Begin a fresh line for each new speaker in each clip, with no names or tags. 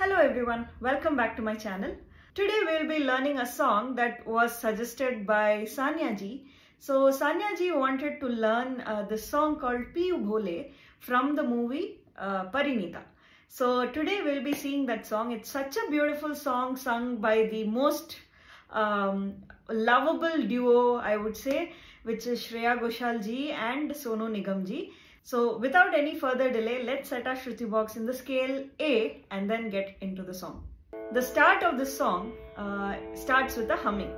Hello everyone, welcome back to my channel. Today we'll be learning a song that was suggested by Sanya ji. So Sanya ji wanted to learn uh, song called Piyu Bole from the movie uh, Parineeta. So today we'll be seeing that song. It's such a beautiful song sung by the most um, lovable duo I would say which is Shreya Ghoshal ji and Sonu Nigam ji. So without any further delay, let's set our Shruti box in the scale A and then get into the song. The start of the song uh, starts with a humming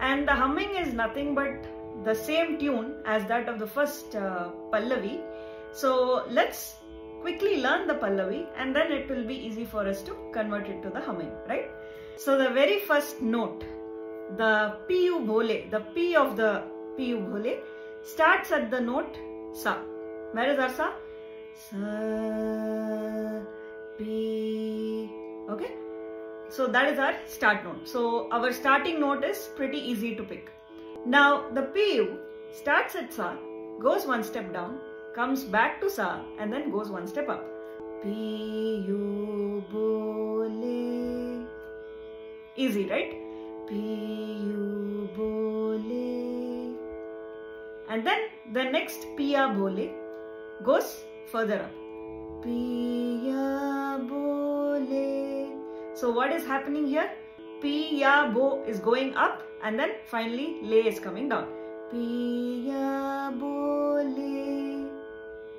and the humming is nothing but the same tune as that of the first uh, Pallavi. So let's quickly learn the Pallavi and then it will be easy for us to convert it to the humming, right? So the very first note, the P U Bhole, the P of the P U Bhole starts at the note Sa. Where is our Sa? Sa, P. Okay. So that is our start note. So our starting note is pretty easy to pick. Now the Piyu starts at Sa, goes one step down, comes back to Sa and then goes one step up. Piyu Bole. Easy, right? Piyu Bole. And then the next Piya Bole goes further up. Piya Bole. So what is happening here? Piya Bo is going up and then finally Le is coming down. Piya Bole.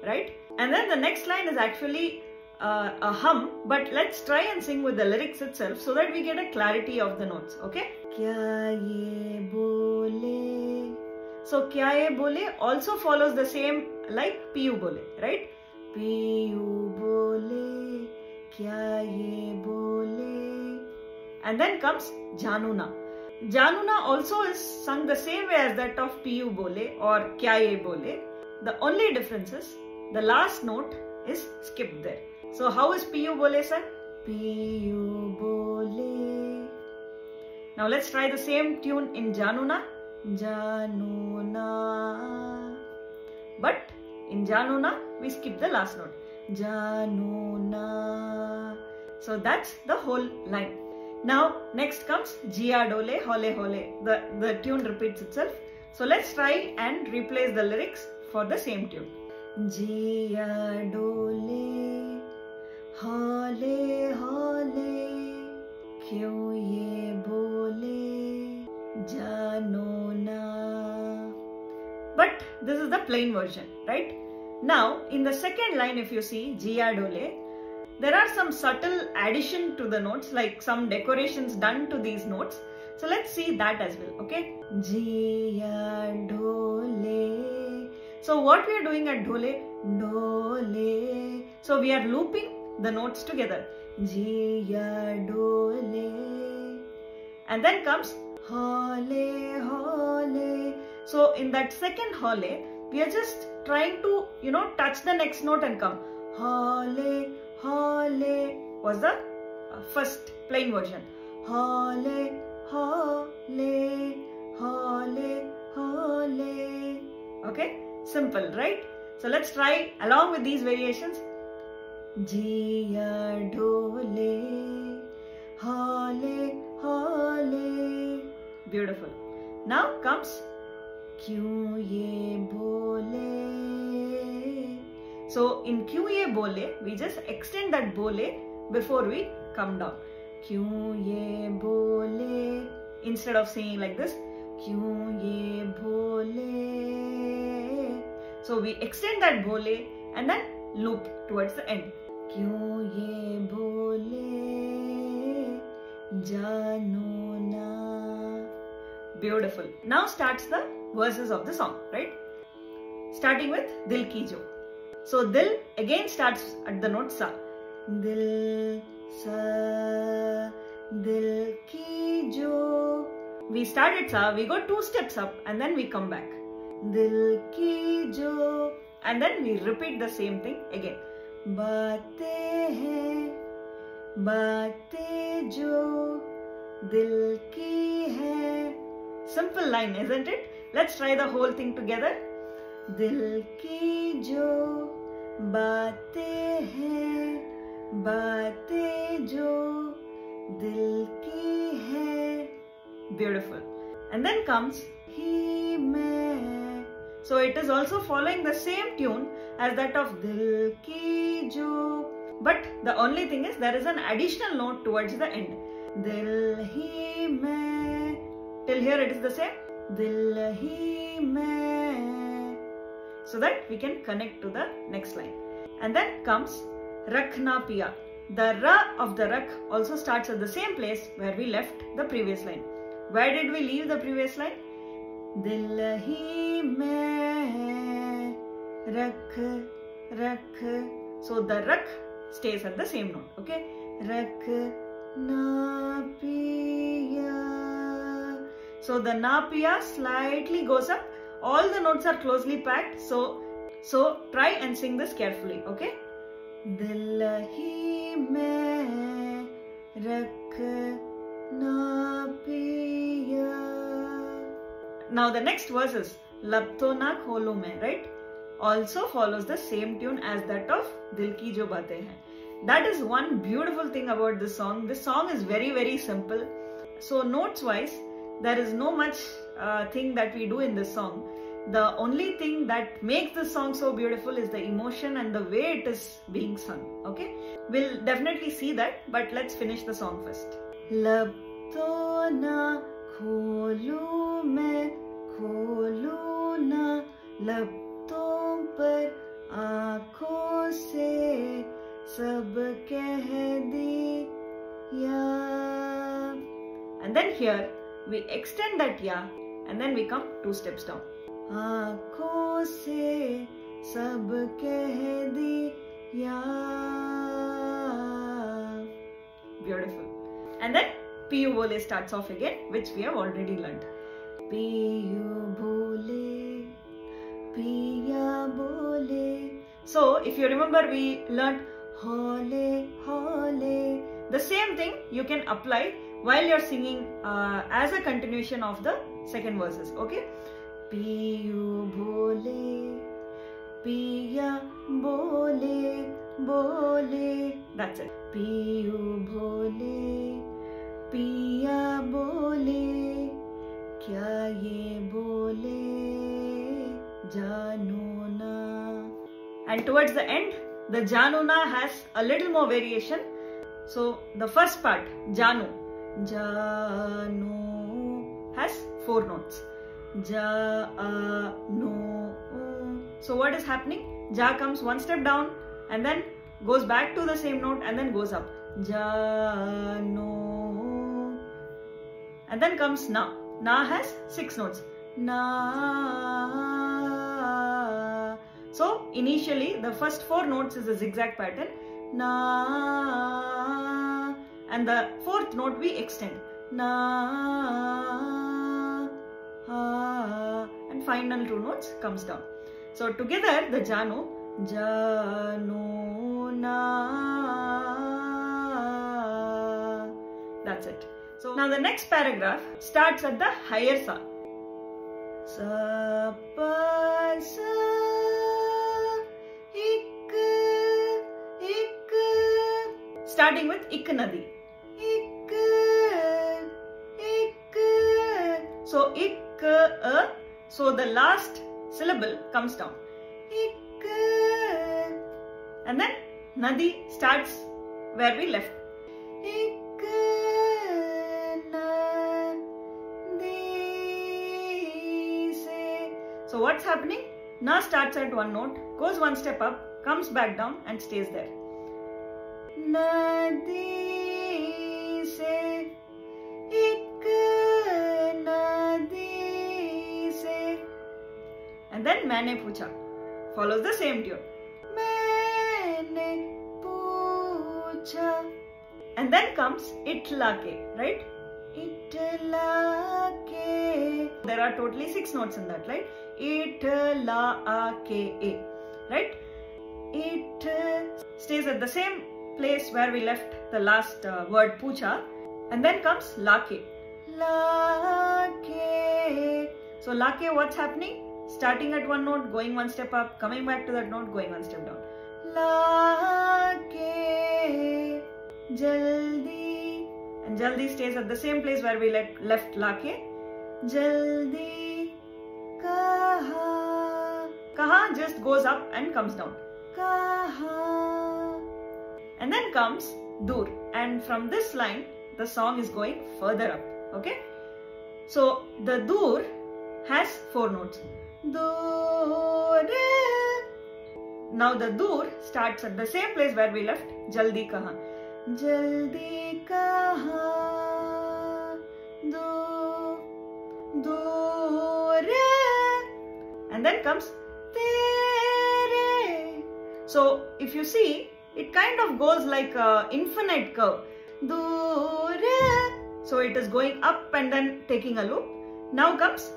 Right? And then the next line is actually uh, a hum, but let's try and sing with the lyrics itself so that we get a clarity of the notes. Okay? Kya ye bole? So kya ye bole also follows the same like piyu bole, right? Piyu bole, kya ye bole? And then comes januna. Januna also is sung the same way as that of piyu bole or kya ye bole. The only difference is the last note is skipped there. So how is piyu bole sir? Piyu bole. Now let's try the same tune in januna. Januna. But in Januna, we skip the last note. Januna. So that's the whole line. Now next comes Jia Dole, Hole Hole. The, the tune repeats itself. So let's try and replace the lyrics for the same tune. Jia Dole, Hole Hole, क्यों ये बोले Janona. But this is the plain version, right? Now, in the second line, if you see Giadole, there are some subtle addition to the notes, like some decorations done to these notes. So let's see that as well, okay? Giadole. So what we are doing at Dole? Dole. So we are looping the notes together. Giadole. And then comes Hole, Hole. So in that second hole, we are just trying to, you know, touch the next note and come. Hole, hole was the uh, first plain version. Hole, hole, hole, hole. Okay, simple, right? So let's try along with these variations. Jia dole, hole, hole. Beautiful. Now comes क्यों ये बोले so in क्यों ये बोले we just extend that बोले before we come down क्यों ये बोले instead of saying like this क्यों ये बोले so we extend that बोले and then loop towards the end क्यों ये बोले जानो ना beautiful now starts the verses of the song, right? Starting with Dil Ki Jo. So Dil again starts at the note Sa. Dil Sa Dil Ki Jo. We start Sa, we go two steps up and then we come back. Dil Ki Jo. And then we repeat the same thing again. Baatein baatein jo dil ki hai. Simple line, isn't it? Let's try the whole thing together. दिल की जो बातें हैं बातें जो दिल की है beautiful and then comes he मैं so it is also following the same tune as that of dil ki jo but the only thing is there is an additional note towards the end dil hi mein till here it is the same. Dil hi so that we can connect to the next line. And then comes rakhna piya the ra of the rakh also starts at the same place where we left the previous line. Where did we leave the previous line? Dil hi rak, rakh rakh. So the rakh stays at the same note okay? Rakh na piya so the na piya slightly goes up all the notes are closely packed so so try and sing this carefully okay दिल ही में रख ना पिया now the next verse is Labto na kholo mein, right? Also follows the same tune as that of Dil ki jo baatein hain. That is one beautiful thing about this song. This song is very very simple. So notes wise, there is no much uh, thing that we do in this song. The only thing that makes this song so beautiful is the emotion and the way it is being sung okay? We'll definitely see that but let's finish the song first. lab to na kholu main kholu na lab ton par aankhon se sab keh diya and then here we extend that ya and then we come two steps down आंखों से सब कह दिया beautiful and then Piyu Bole starts off again, which we have already learned. Piyu Bole, Piya Bole. So, if you remember, we learned Hole, Hole. The same thing you can apply while you're singing uh, as a continuation of the second verses okay? Piyu bole, piya bole bole that's it. Piyu bole, piya bole kya ye bole januna. and towards the end the januna has a little more variation. So the first part janu janu has four notes ja no so what is happening ja comes one step down and then goes back to the same note and then goes up janu and then comes na. Na has six notes. Na. So initially the first four notes is a zigzag pattern. Na. And the fourth note we extend. Na. Ha. And final two notes comes down. So together the Jano, Jano, na. That's it. So now the next paragraph starts at the higher sa. Sa pa sa ik ik starting with ik nadi. So the last syllable comes down. And then nadi starts where we left. So what's happening? Na starts at one note, goes one step up, comes back down and stays there. Nadi then maine pucha follows the same tune. Maine pucha and then comes itlake, right? Itlake. There are totally six notes in that, right? It la a k a right it stays at the same place where we left the last uh, word pucha and then comes lake lake so lake what's happening starting at one note going one step up coming back to that note going one step down jaldi. And jaldi stays at the same place where we let, left lake. Jaldi kaha. Kaha just goes up and comes down. Kaha. And then comes dur. And from this line, the song is going further up. Okay. So the dur has four notes. Now the dur starts at the same place where we left. Jaldi kaha. Jaldi kaha. Do, do, And then comes tere. So if you see, it kind of goes like a infinite curve. Do, So it is going up and then taking a loop. Now comes.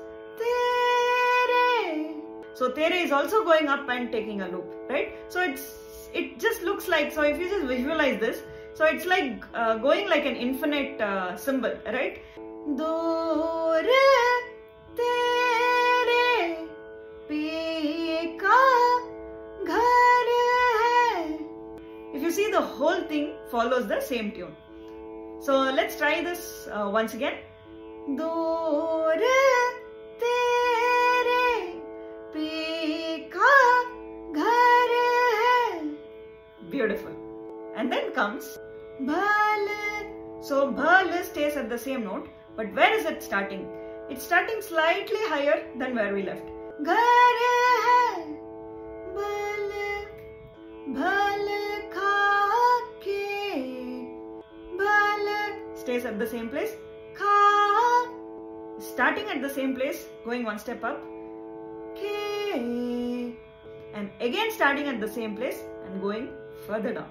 So tere is also going up and taking a loop, right? So it's it just looks like so if you just visualize this, so it's like uh, going like an infinite uh, symbol, right? Do re tere ka ghar hai. If you see the whole thing follows the same tune. So let's try this uh, once again. Do comes bhal. So bhal stays at the same note, but where is it starting? It's starting slightly higher than where we left. Ghar hai bhal bhal kha ke bhal stays at the same place. Kha starting at the same place, going one step up. K and again starting at the same place and going further down.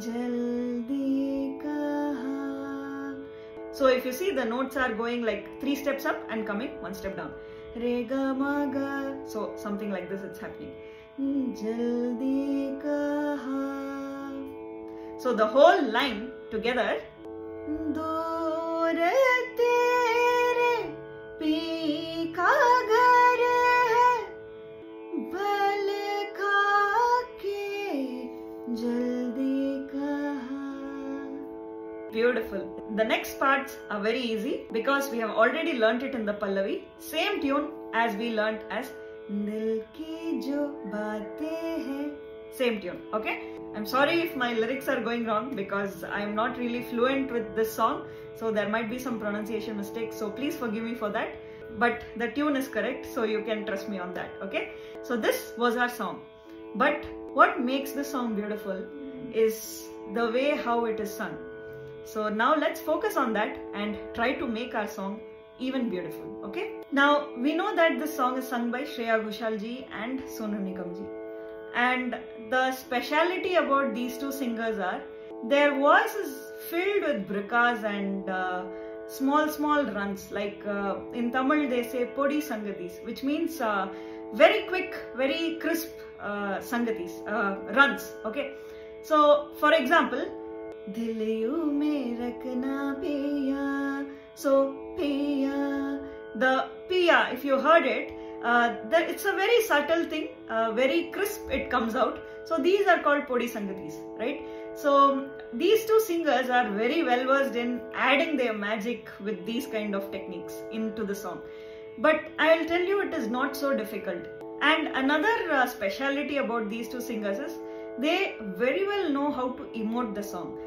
jaldi kaha. So if you see the notes are going like three steps up and coming one step down. Re ga ma ga. So something like this it's happening. Jaldi kaha. So the whole line together. दूर तेरे Beautiful. The next parts are very easy because we have already learnt it in the Pallavi. Same tune as we learnt as Dil ki jo baatein hai. Same tune, okay? I'm sorry if my lyrics are going wrong because I'm not really fluent with this song. So there might be some pronunciation mistakes. So please forgive me for that. But the tune is correct. So you can trust me on that, okay? So this was our song. But what makes the song beautiful is the way how it is sung. So now let's focus on that and try to make our song even beautiful. Okay. Now we know that this song is sung by Shreya Ghoshal ji and Sonu Nigam ji. And the speciality about these two singers are their voice is filled with brikas and uh, small small runs. Like uh, in Tamil they say podi sangatis, which means uh, very quick, very crisp uh, sangatis, uh, runs. Okay. So for example, दिल यूं में रखना पिया so piya the piya if you heard it uh, the, it's a very subtle thing uh, very crisp it comes out so these are called podi sangatis right so these two singers are very well versed in adding their magic with these kind of techniques into the song but i'll tell you it is not so difficult and another uh, speciality about these two singers is they very well know how to emote the song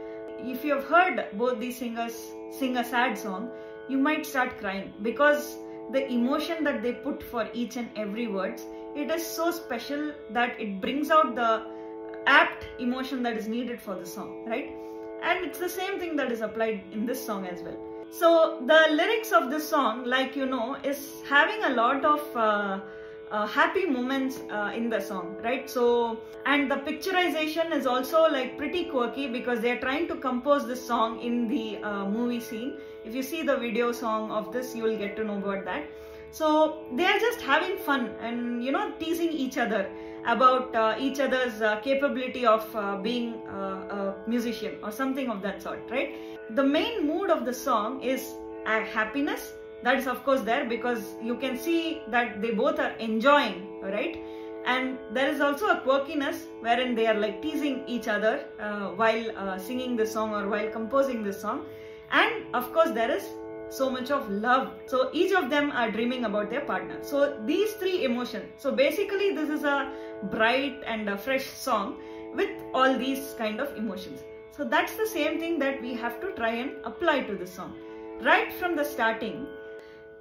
if you have heard both these singers sing a sad song, you might start crying because the emotion that they put for each and every words, it is so special that it brings out the apt emotion that is needed for the song, right? And it's the same thing that is applied in this song as well. So the lyrics of this song, like you know, is having a lot of uh, uh, happy moments uh, in the song, right? So, and the picturization is also like pretty quirky because they're trying to compose this song in the uh, movie scene. If you see the video song of this, you will get to know about that. So, they are just having fun and, you know, teasing each other about uh, each other's uh, capability of uh, being a musician or something of that sort, right? The main mood of the song is happiness that is of course there because you can see that they both are enjoying right? And there is also a quirkiness wherein they are like teasing each other uh, while uh, singing this song or while composing this song. And of course there is so much of love. So each of them are dreaming about their partner. So these three emotions. So basically this is a bright and a fresh song with all these kind of emotions. So that's the same thing that we have to try and apply to this song. Right from the starting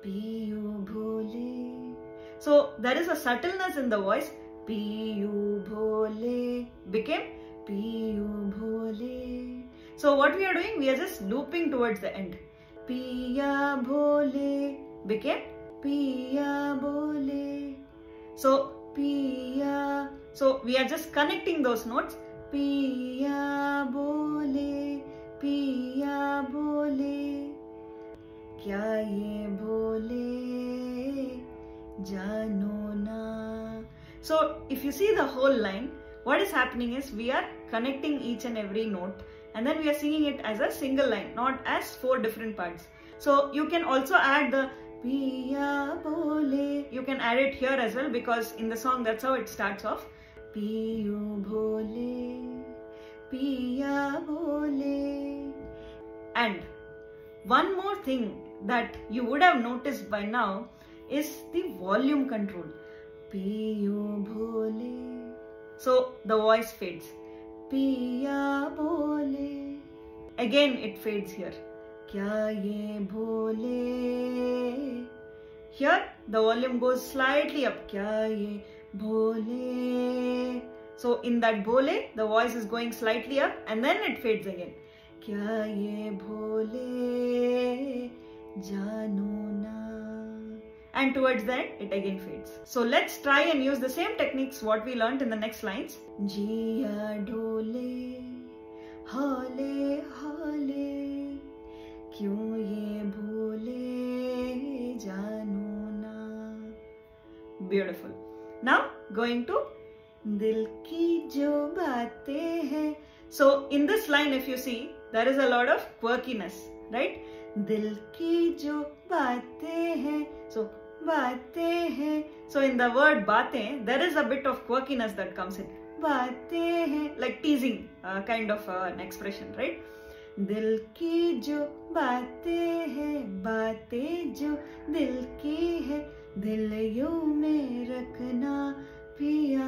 Piyu Bhole. So there is a subtleness in the voice. Piyu Bhole became Piyu Bhole. So what we are doing, we are just looping towards the end. Piya Bhole became Piya Bhole. So Piya. So we are just connecting those notes. Piya Bhole, Piya Bhole क्या ये बोले जानो ना so if you see the whole line what is happening is we are connecting each and every note and then we are singing it as a single line not as four different parts so you can also add the piya bole you can add it here as well because in the song that's how it starts off piyu bole piya bole and one more thing that you would have noticed by now is the volume control. So the voice fades. Again it fades here. Here the volume goes slightly up. So in that "bole" the voice is going slightly up and then it fades again. Kya ye. जानो ना and towards that it again fades so let's try and use the same techniques what we learned in the next lines jiya dole hale hale क्यों ये भूले जानो ना beautiful now going to दिल की जो बातें हैं so in this line if you see there is a lot of quirkiness, right? Dil ki जो बातें हैं सो बातें हैं। सो इन द वर्ड बातें there is a bit of quirkiness that comes in बातें हैं like teasing kind of an expression right दिल की जो बातें हैं, बातें जो दिल की है। दिल यू में रखना पिया।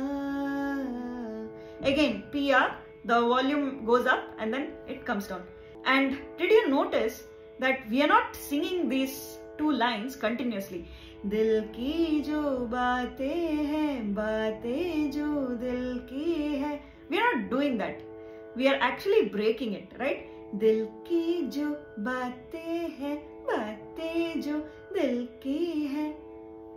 अगेन पिया the volume goes up and then it comes down and did you notice that we are not singing these two lines continuously? दिल की जो बातें हैं बातें जो दिल की है we are not doing that we are actually breaking it right दिल की जो बातें हैं बातें जो दिल की है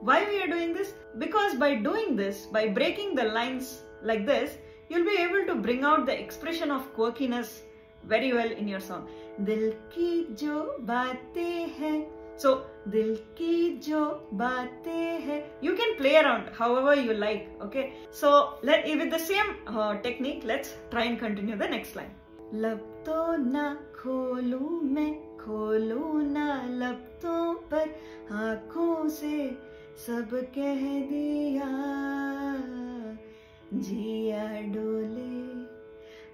why we are doing this because by doing this by breaking the lines like this you'll be able to bring out the expression of quirkiness very well in your song. दिल की जो बातें हैं। सो दिल की जो बातें हैं। You can play around however you like okay so let with the same technique let's try and continue the next line लब तो ना खोलू मैं, खोलू ना लब तो पर आँखों से सब कह दिया। जिया डोले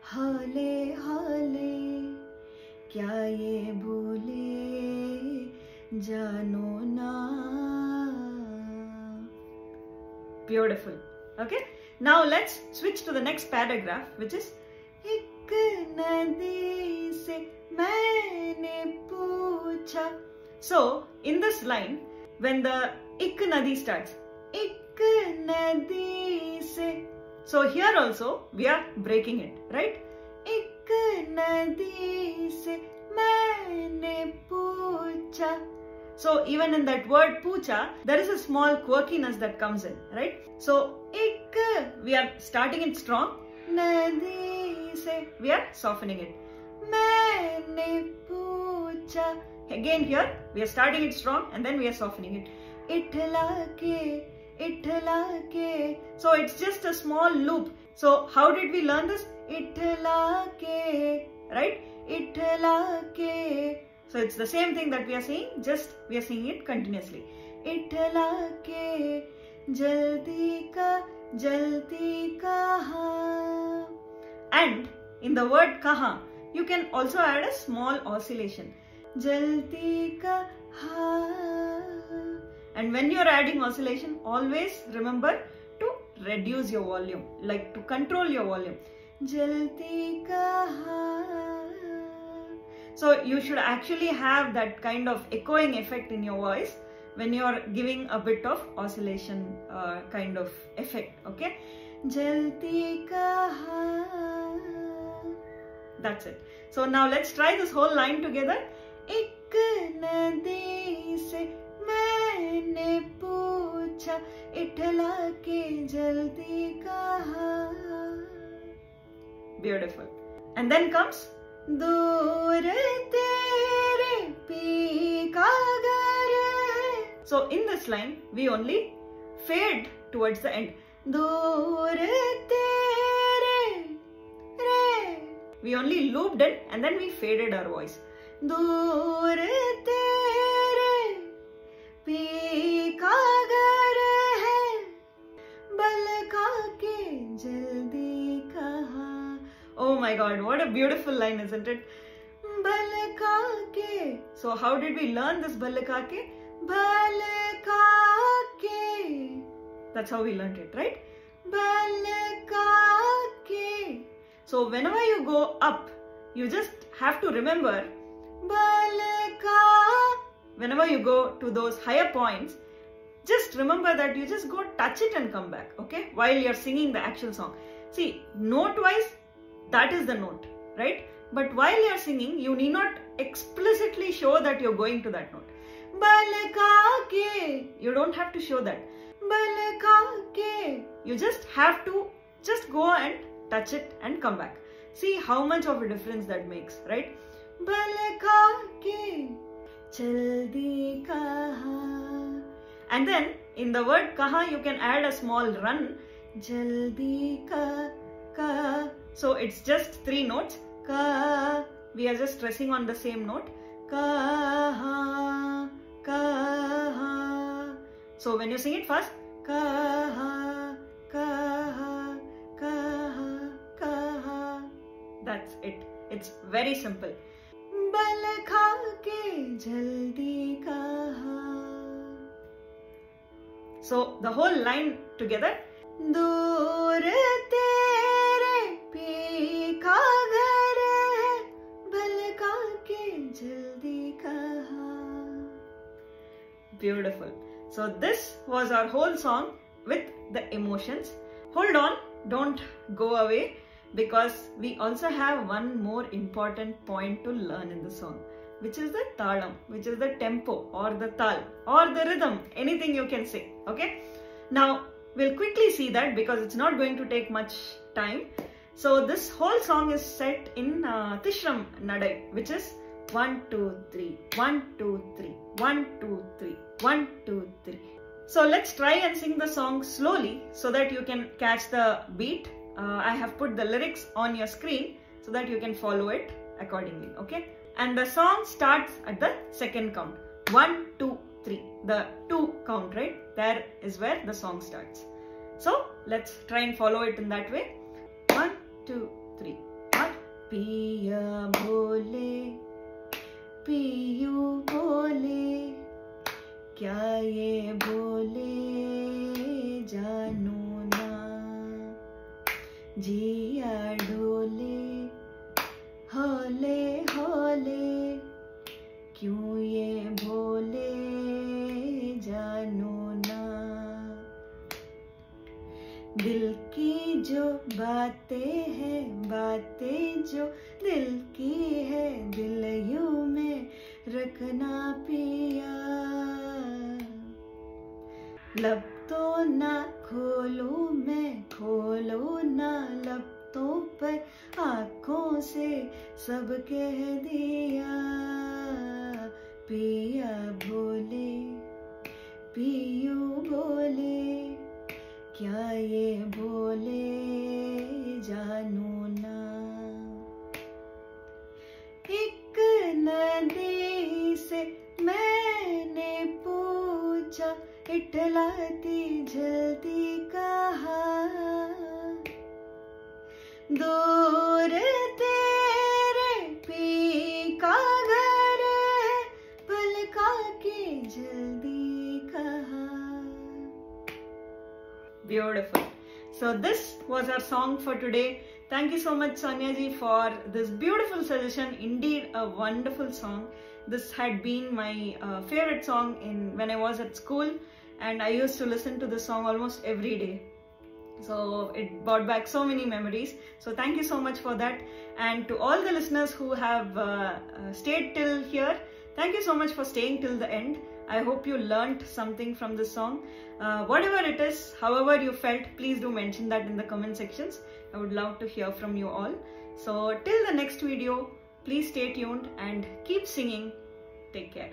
हौले हा क्या ये भूले जानो ना beautiful okay now let's switch to the next paragraph which is एक नदी से मैंने पूछा so in this line when the ik nadi starts ik nadi se so here also we are breaking it, right? एक नदी से मैंने पूछा so even in that word pucha, there is a small quirkiness that comes in, right? So ik, we are starting it strong. Nadi se, we are softening it. Maine pucha. Again here, we are starting it strong and then we are softening it. Itla ke Itla ke. So it's just a small loop. So how did we learn this? Itla ke. Right? Itla ke. So it's the same thing that we are saying, just we are saying it continuously. Itla ke jaldi ka jaldi kaha and in the word kaha you can also add a small oscillation jaldi kaha and when you are adding oscillation always remember to reduce your volume like to control your volume jaldi kaha so you should actually have that kind of echoing effect in your voice when you are giving a bit of oscillation uh, kind of effect okay jaldi kaha that's it so now let's try this whole line together एक नदी से मैंने पूछा इठला के जल्दी कहा Beautiful. And then comes So in this line, we only fade towards the end. We only looped it and then we faded our voice. My god, what a beautiful line, isn't it? Balakake. So how did we learn this balakake? Balakake. That's how we learned it, right? Balakake. So whenever you go up, you just have to remember Balaka. Whenever you go to those higher points, just remember that you just go touch it and come back, okay? While you're singing the actual song. See, note wise, that is the note, right? But while you're singing, you need not explicitly show that you're going to that note. Balakake. You don't have to show that. Balakake. You just have to just go and touch it and come back. See how much of a difference that makes, right? Balakake. Chaldi kaha. And then in the word kaha, you can add a small run. Jaldi ka ka. So it's just three notes. Ka. We are just stressing on the same note. Kaha. Kaha. So when you sing it fast, kaha. Kaha. Kaha. Kaha. That's it. It's very simple. बल खा के जल्दी कहा So the whole line together. दूर तेरे Beautiful. So this was our whole song with the emotions. Hold on, don't go away because we also have one more important point to learn in the song which is the talam, which is the tempo or the tal or the rhythm, anything you can say. Okay. Now we'll quickly see that because it's not going to take much time. So this whole song is set in uh, Tishram Nadai, which is 1, 2, 3, 1, 2, 3, 1, 2, 3, 1, 2, 3. So let's try and sing the song slowly so that you can catch the beat. Uh, I have put the lyrics on your screen so that you can follow it accordingly. Okay. And the song starts at the second count. 1, 2, 3. The 2 count, right? There is where the song starts. So let's try and follow it in that way. 1, 2, 3. 1. Piya bole, piyu bole, क्या ये बोले जानू ना? जिया डोले होले होले क्यों ये बोले जानू ना? दिल की जो बातें हैं बातें जो दिल की है दिल यू रखना पिया। लब तो ना खोलू मैं, खोलू ना लब तो पर आँखों से सब कह दिया। पिया भोले, पियू बोले, क्या ये बोले जानू इटलाती जल्दी कहा दूर तेरे पी का घर पलका के जल्दी कहा Beautiful. So this was our song for today. Thank you so much Sonia ji for this beautiful suggestion. Indeed a wonderful song. This had been my uh, favorite song in when I was at school and I used to listen to this song almost every day. So it brought back so many memories. So thank you so much for that. And to all the listeners who have uh, uh, stayed till here, thank you so much for staying till the end. I hope you learnt something from this song. Uh, whatever it is, however you felt, please do mention that in the comment sections. I would love to hear from you all. So till the next video, please stay tuned and keep singing. Take care.